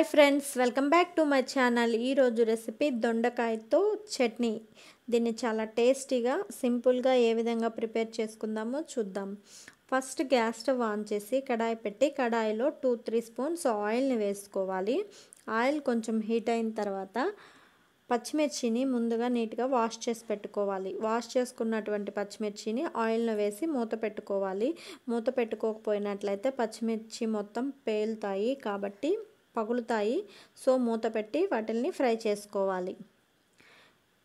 Hi friends welcome back to my channel. ఈరోజు recipe దొండకాయతో చట్నీ. దీన్ని చాలా టేస్టీగా సింపుల్గా ఏ విధంగా ప్రిపేర్ చేసుకుందామో చూద్దాం. ఫస్ట్ గ్యాస్ స్టవ్ ఆన్ చేసి కడాయి పెట్టి కడాయిలో టూ త్రీ స్పూన్స్ ఆయిల్ని వేసుకోవాలి. ఆయిల్ కొంచెం హీట్ అయిన తర్వాత పచ్చిమిర్చిని ముందుగా నీట్గా వాష్ చేసి పెట్టుకోవాలి. వాష్ చేసుకున్నటువంటి పచ్చిమిర్చిని ఆయిల్లో వేసి మూత పెట్టుకోవాలి. మూత పెట్టుకోకపోయినట్లయితే పచ్చిమిర్చి మొత్తం పేలుతాయి కాబట్టి పగులుతాయి. సో మూత పెట్టి వాటిల్ని ఫ్రై చేసుకోవాలి.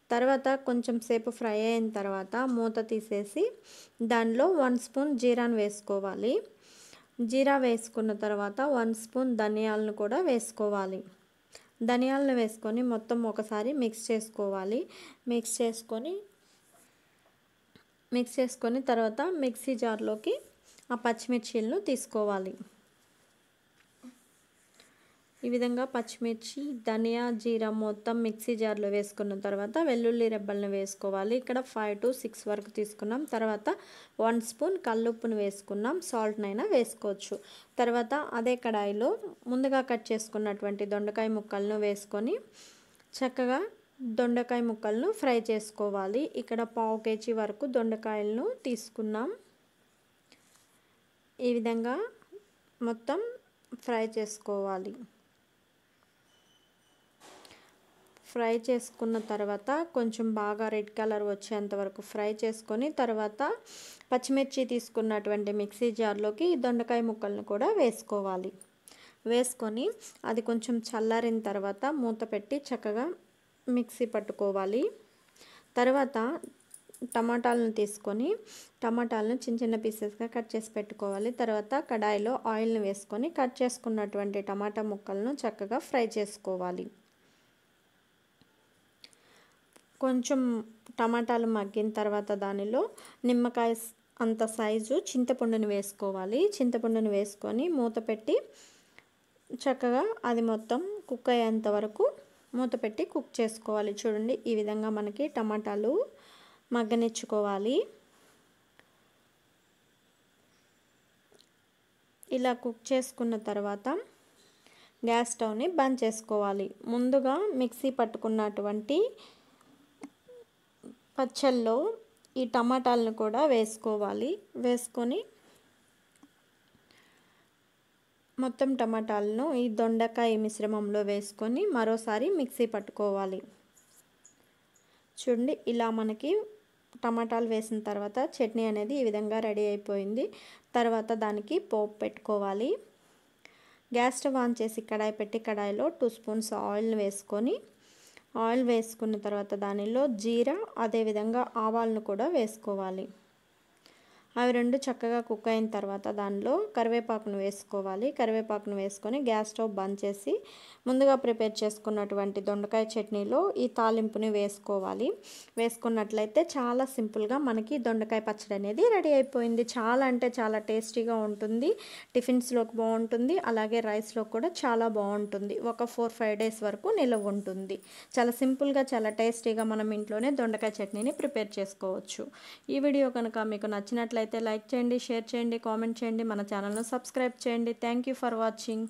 తర్వాత కొంచెం సేపు ఫ్రై అయిన తర్వాత మూత తీసేసి దానిలో వన్ స్పూన్ జీరాను వేసుకోవాలి. జీరా వేసుకున్న తర్వాత వన్ స్పూన్ ధనియాలను కూడా వేసుకోవాలి. ధనియాలను వేసుకొని మొత్తం ఒకసారి మిక్స్ చేసుకోవాలి. మిక్స్ చేసుకొని మిక్స్ చేసుకొని తర్వాత మిక్సీ జార్లోకి ఆ పచ్చిమిర్చీలను తీసుకోవాలి. ఈ విధంగా పచ్చిమిర్చి ధనియా జీరా మొత్తం మిక్సీ జార్లో వేసుకున్న తర్వాత వెల్లుల్లి రెబ్బలను వేసుకోవాలి. ఇక్కడ ఫైవ్ టు సిక్స్ వరకు తీసుకున్నాం. తర్వాత వన్ స్పూన్ కల్లుప్పును వేసుకున్నాం. సాల్ట్నైనా వేసుకోవచ్చు. తర్వాత అదే కడాయిలో ముందుగా కట్ చేసుకున్నటువంటి దొండకాయ ముక్కలను వేసుకొని చక్కగా దొండకాయ ముక్కలను ఫ్రై చేసుకోవాలి. ఇక్కడ పావు కేజీ వరకు దొండకాయలను తీసుకున్నాం. ఈ విధంగా మొత్తం ఫ్రై చేసుకోవాలి. ఫ్రై చేసుకున్న తర్వాత కొంచెం బాగా రెడ్ కలర్ వచ్చేంత వరకు ఫ్రై చేసుకొని తర్వాత పచ్చిమిర్చి తీసుకున్నటువంటి మిక్సీ జార్లోకి దొండకాయ ముక్కలను కూడా వేసుకోవాలి. వేసుకొని అది కొంచెం చల్లారిన తర్వాత మూత పెట్టి చక్కగా మిక్సీ పట్టుకోవాలి. తర్వాత టమాటాలను తీసుకొని టమాటాలను చిన్న చిన్న పీసెస్గా కట్ చేసి పెట్టుకోవాలి. తర్వాత కడాయిలో ఆయిల్ని వేసుకొని కట్ చేసుకున్నటువంటి టమాటా ముక్కలను చక్కగా ఫ్రై చేసుకోవాలి. కొంచెం టమాటాలు మగ్గిన తర్వాత దానిలో నిమ్మకాయ అంత సైజు చింతపండుని వేసుకోవాలి. చింతపండుని వేసుకొని మూత పెట్టి చక్కగా అది మొత్తం కుక్ అయ్యేంత వరకు మూత పెట్టి కుక్ చేసుకోవాలి. చూడండి ఈ విధంగా మనకి టమాటాలు మగ్గనిచ్చుకోవాలి. ఇలా కుక్ చేసుకున్న తర్వాత గ్యాస్ స్టవ్ని బంద్ చేసుకోవాలి. ముందుగా మిక్సీ పట్టుకున్నటువంటి పచ్చల్లో ఈ టమాటాలను కూడా వేసుకోవాలి. వేసుకొని మొత్తం టమాటాలను ఈ దొండకాయ మిశ్రమంలో వేసుకొని మరోసారి మిక్సీ పట్టుకోవాలి. చూడండి ఇలా మనకి టమాటాలు వేసిన తర్వాత చట్నీ అనేది ఈ విధంగా రెడీ అయిపోయింది. తర్వాత దానికి పోపు పెట్టుకోవాలి. గ్యాస్ స్టవ్ ఆన్ చేసి కడాయి పెట్టి కడాయిలో టూ స్పూన్స్ ఆయిల్ని వేసుకొని ఆయిల్ వేసుకున్న తర్వాత దానిలో జీరా అదేవిధంగా ఆవాలను కూడా వేసుకోవాలి. అవి రెండు చక్కగా కుక్ అయిన తర్వాత దానిలో కరివేపాకును వేసుకోవాలి. కరివేపాకును వేసుకొని గ్యాస్ స్టవ్ బంద్ చేసి ముందుగా ప్రిపేర్ చేసుకున్నటువంటి దొండకాయ చట్నీలో ఈ తాలింపుని వేసుకోవాలి. వేసుకున్నట్లయితే చాలా సింపుల్గా మనకి దొండకాయ పచ్చడి అనేది రెడీ అయిపోయింది. చాలా అంటే చాలా టేస్టీగా ఉంటుంది. టిఫిన్స్లోకి బాగుంటుంది. అలాగే రైస్లో కూడా చాలా బాగుంటుంది. ఒక ఫోర్ ఫైవ్ డేస్ వరకు నిలవ ఉంటుంది. చాలా సింపుల్గా చాలా టేస్టీగా మనం ఇంట్లోనే దొండకాయ చట్నీని ప్రిపేర్ చేసుకోవచ్చు. ఈ వీడియో కనుక మీకు నచ్చినట్లయితే అయితే లైక్ చేయండి షేర్ చేయండి కామెంట్ చేయండి. మన ఛానల్ను సబ్స్క్రైబ్ చేయండి. Thank you for watching